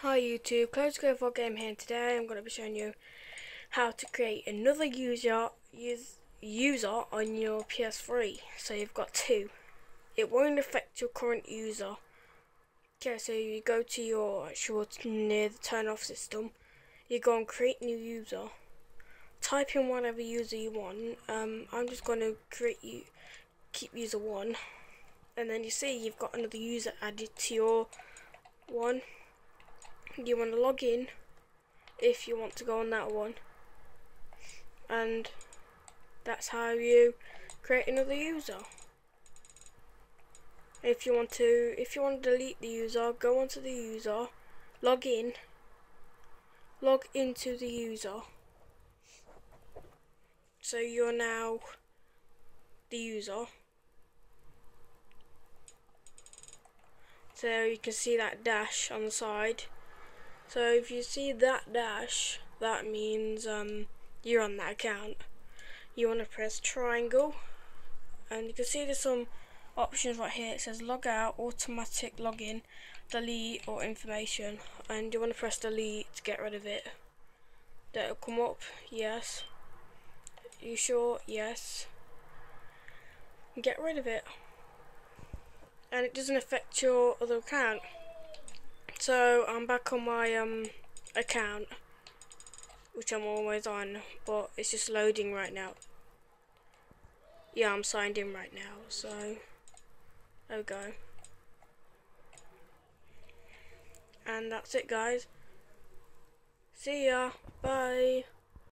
Hi YouTube, Close Go for Game here. Today I'm going to be showing you how to create another user use, user on your PS3. So you've got two. It won't affect your current user. Okay, so you go to your actual near the turn off system. You go and create new user. Type in whatever user you want. Um, I'm just going to create you keep user one, and then you see you've got another user added to your one you want to log in if you want to go on that one. And that's how you create another user. If you want to if you want to delete the user go onto the user log in log into the user. So you're now the user. So you can see that dash on the side so if you see that dash, that means um, you're on that account. You want to press triangle, and you can see there's some options right here. It says log out, automatic login, delete, or information. And you want to press delete to get rid of it. That'll come up, yes. You sure? Yes. Get rid of it. And it doesn't affect your other account. So I'm back on my um account, which I'm always on, but it's just loading right now. Yeah, I'm signed in right now, so there we go. And that's it guys. See ya. Bye.